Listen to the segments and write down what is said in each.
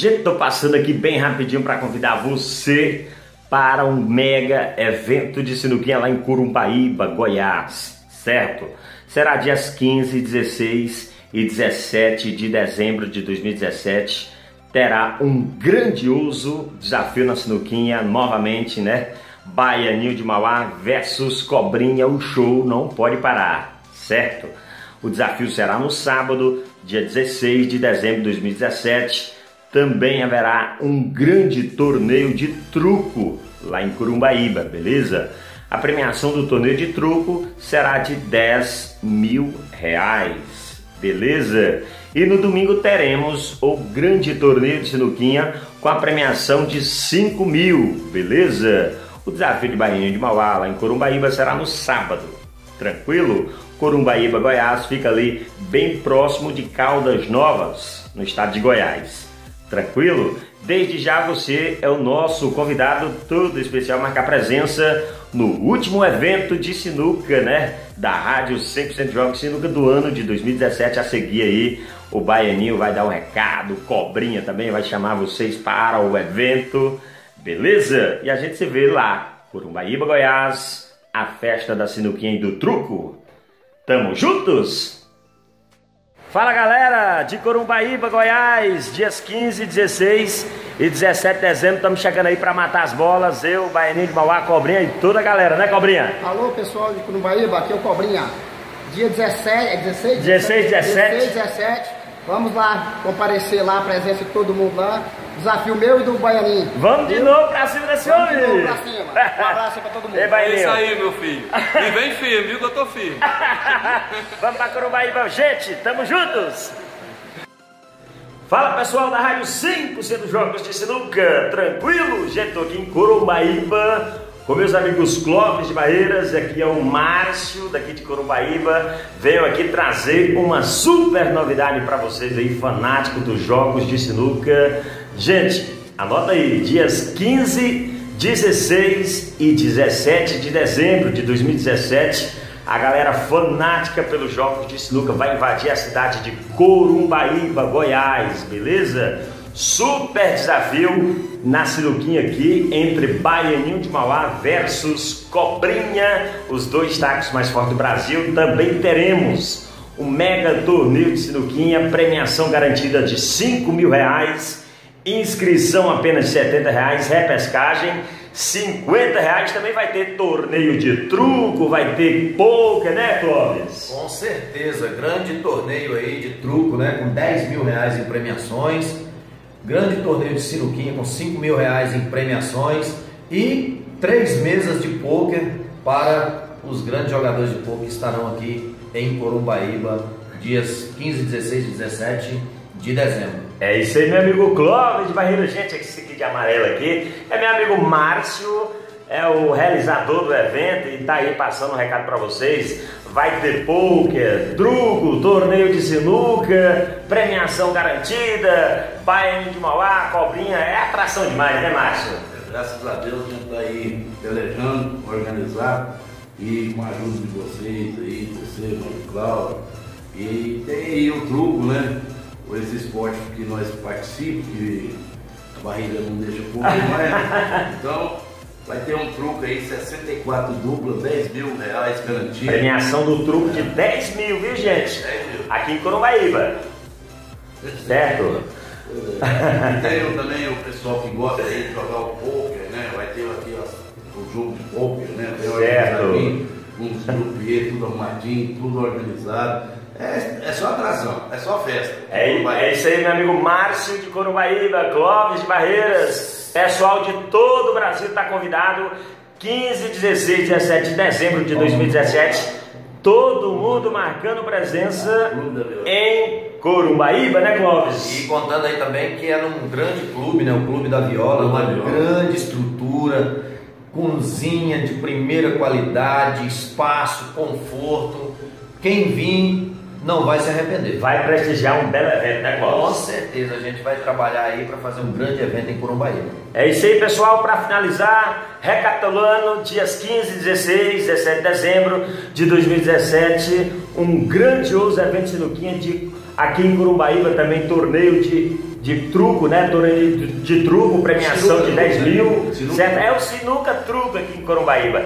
Gente, tô passando aqui bem rapidinho para convidar você para um mega evento de sinuquinha lá em Curumbaíba, Goiás, certo? Será dias 15, 16 e 17 de dezembro de 2017. Terá um grandioso desafio na sinuquinha novamente, né? Baianinho de Mauá versus Cobrinha, o show não pode parar, certo? O desafio será no sábado, dia 16 de dezembro de 2017 também haverá um grande torneio de truco lá em Curumbaíba, beleza? A premiação do torneio de truco será de 10 mil reais, beleza? E no domingo teremos o grande torneio de sinuquinha com a premiação de 5 mil, beleza? O desafio de Bahia de Mauá lá em Curumbaíba será no sábado, tranquilo? Curumbaíba, Goiás, fica ali bem próximo de Caldas Novas, no estado de Goiás. Tranquilo? Desde já você é o nosso convidado todo especial marcar presença no último evento de sinuca, né? Da Rádio 100% Jogos Sinuca do ano de 2017 a seguir aí. O Baianinho vai dar um recado, Cobrinha também vai chamar vocês para o evento, beleza? E a gente se vê lá, Curumbaíba, Goiás, a festa da sinuquinha e do truco. Tamo juntos? Fala galera de Corumbaíba, Goiás, dias 15, 16 e 17 de dezembro, estamos chegando aí para matar as bolas, eu, Baianinho de Mauá, Cobrinha e toda a galera, né Cobrinha? Alô pessoal de Corumbaíba, aqui é o Cobrinha, dia 17, é 16? 16, 17. 16, 17, vamos lá comparecer lá, a presença de todo mundo lá, Desafio meu e do Baianinho. Vamos de novo pra cima desse homem. Vamos de novo pra cima. Um abraço pra todo mundo. é isso aí, meu filho. E vem firme, viu que eu tô firme. Vamos pra Corumbaíba. Gente, tamo juntos. Fala pessoal da Rádio 500 Jogos de Sinuca. Tranquilo? Gente, tô aqui em Corumbaíba com meus amigos Clóvis de Barreiras, aqui é o Márcio, daqui de Corumbaíba, venho aqui trazer uma super novidade para vocês aí, fanático dos jogos de sinuca. Gente, anota aí, dias 15, 16 e 17 de dezembro de 2017, a galera fanática pelos jogos de sinuca vai invadir a cidade de Corumbaíba, Goiás, beleza? Super desafio na sinuquinha aqui entre Baianinho de Mauá versus Cobrinha, os dois tacos mais fortes do Brasil. Também teremos o mega torneio de sinuquinha, premiação garantida de 5 mil reais, inscrição apenas de 70 reais, repescagem 50 reais também vai ter torneio de truco, vai ter poker, né, Clóvis? Com certeza, grande torneio aí de truco, né? Com 10 mil reais em premiações. Grande torneio de sinuquinha com 5 mil reais em premiações e três mesas de pôquer para os grandes jogadores de pôquer que estarão aqui em Corumbaíba, dias 15, 16 e 17 de dezembro. É isso aí, meu amigo Clóvis de Barreiro. Gente, esse aqui de amarelo aqui é meu amigo Márcio é o realizador do evento e está aí passando um recado para vocês. Vai ter poker, truco, torneio de sinuca, premiação garantida, Pai de Mauá, cobrinha, é atração demais, né, Márcio? Graças a Deus a gente está aí pelejando, organizar e com a ajuda de vocês aí, você, Mano Cláudio. E tem aí o truco, né? Esse esporte que nós participamos, que a barriga não deixa pouco mais. Então, Vai ter um truco aí, 64 duplas, 10 mil reais garantido. Premiação do truco de 10 mil, viu gente? 10 mil. Aqui em Corumbaíba. Certo? E tem também o pessoal que gosta aí de jogar o poker, né? Vai ter aqui ó, o jogo de poker, né? Certo. Uns grupos tudo arrumadinho, tudo organizado. É, é só atração, é só festa. É, é isso aí, meu amigo Márcio de Corumbaíba, Clóvis de Barreiras, pessoal de todo o Brasil está convidado. 15, 16, 17 de dezembro de 2017. Todo mundo marcando presença em Corumbaíba, né, Clóvis? E contando aí também que era um grande clube, né? O Clube da Viola, uma grande estrutura, cozinha de primeira qualidade, espaço, conforto. Quem vir não vai se arrepender. Vai prestigiar um belo evento, né, Cláudio? Com certeza, a gente vai trabalhar aí para fazer um grande evento em Corumbaíba. É isso aí, pessoal. Para finalizar, recapitulando, dias 15, 16, 17 de dezembro de 2017, um grandioso evento sinuquinha de, aqui em Corumbaíba, também torneio de de truco, né? Torneio de, de truco, premiação Sinuca, de 10 mil, sinuca. certo? É o Sinuca Truco aqui em Corumbaíba.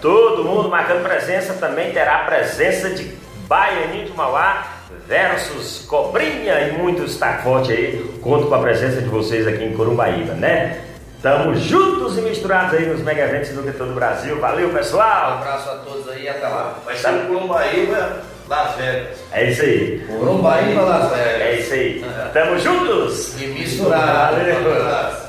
Todo mundo marcando presença, também terá a presença de Baianinho de Mauá versus Cobrinha e muito destaque forte aí. Conto com a presença de vocês aqui em Corumbaíba, né? Tamo juntos e misturados aí nos mega eventos do todo o Brasil. Valeu, Um pessoal! abraço a todos aí e até lá. Vai ser o Colombaíba, Las Vegas. É isso aí. Corumbaíba, Las Vegas. É isso aí. Tamo juntos! E misturado. Valeu. Um.